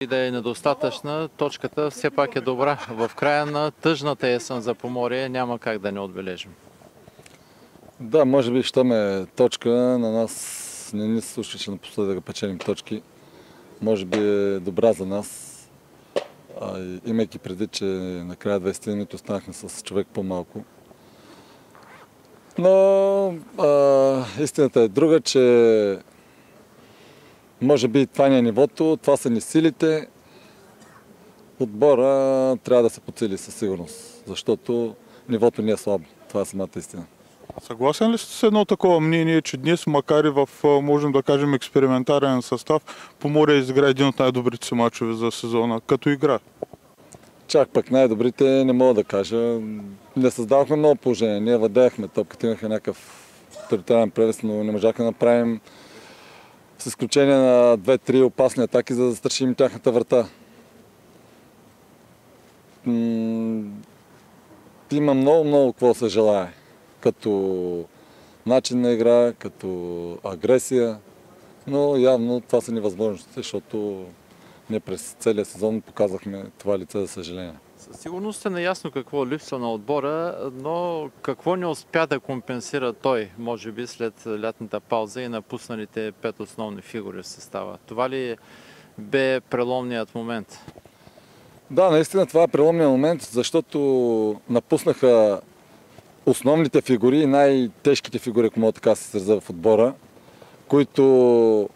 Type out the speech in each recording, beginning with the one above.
и да е недостатъчна, точката все пак е добра. В края на тъжната есен за Поморие няма как да не отбележим. Да, може би, щом е точка, на нас не ни се слушаше напоследък да печелим точки. Може би е добра за нас, а, имайки преди, че накрая 20 минути останахме с човек по-малко. Но а, истината е друга, че може би това ни е нивото, това са ни силите. Отбора трябва да се подсили със сигурност, защото нивото ни е слабо. Това е самата истина. Съгласен ли сте с едно такова мнение, че днес, макар и в, можем да кажем, експериментарен състав, Поморие изигра един от най-добрите си мачове за сезона, като игра? Чак пък най-добрите не мога да кажа. Не създавахме много положение. Ние въдеяхме топката, имахме някакъв териториален превес, но не можахме да направим с изключение на две-три опасни атаки, за да застрашим тяхната врата. Има много, много какво се желае. Като начин на игра, като агресия. Но явно това са невъзможности, защото ние през целия сезон показахме това лице за съжаление. Със сигурност е наясно какво липсва на отбора, но какво не успя да компенсира той, може би след лятната пауза и напусналите пет основни фигури в състава. Това ли бе преломният момент? Да, наистина това е преломният момент, защото напуснаха основните фигури, най-тежките фигури, ако мога така се изразя в отбора, които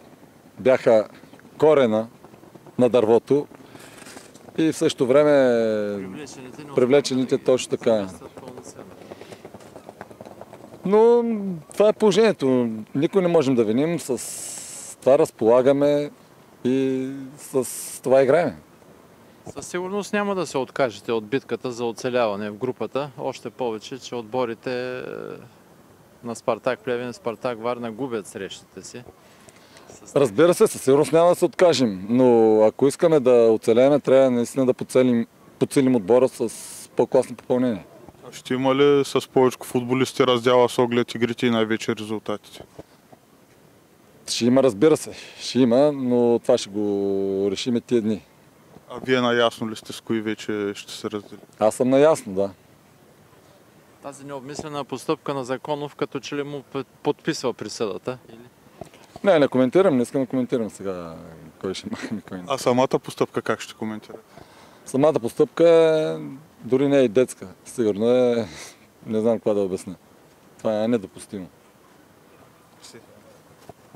бяха корена на дървото и в същото време привлечените точно така. Но това е положението. Никой не можем да виним. С това разполагаме и с това играем. Със сигурност няма да се откажете от битката за оцеляване в групата. Още повече, че отборите е, на Спартак Плевен Спартак Варна губят срещите си. Разбира се, със сигурност няма да се откажем, но ако искаме да оцелеем, трябва наистина да подсилим, подсилим отбора с по-класно попълнение. Ще има ли с повече футболисти раздяла с оглед игрите и най-вече резултатите? Ще има, разбира се, ще има, но това ще го решиме тия дни. А вие наясно ли сте с кои вече ще се раздели? Аз съм наясно, да. Тази необмислена постъпка на Законов, като че ли му подписва присъдата. Или? Не, не коментирам, не искам да коментирам сега кой ще махне, кой не. А самата постъпка как ще коментирате? Самата постъпка е, дори не е и детска. Сигурно е, не знам какво да обясня. Това е недопустимо. Все.